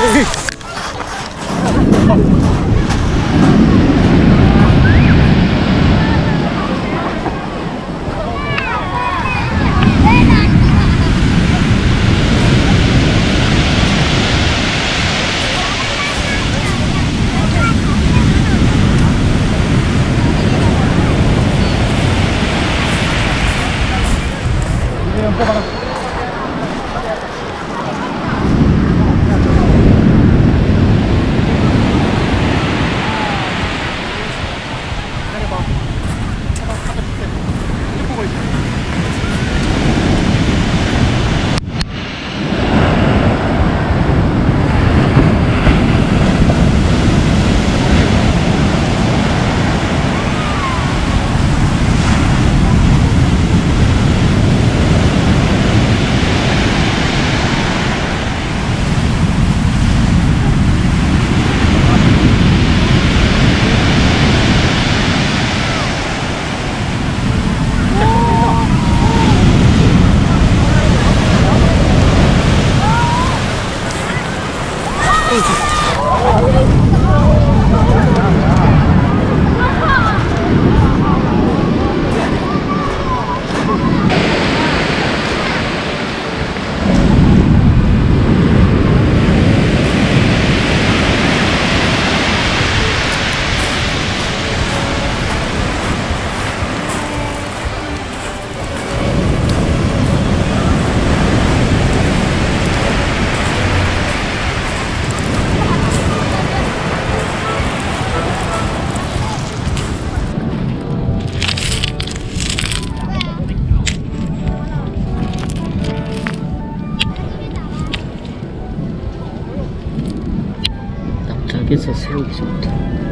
Ugh. के ससुर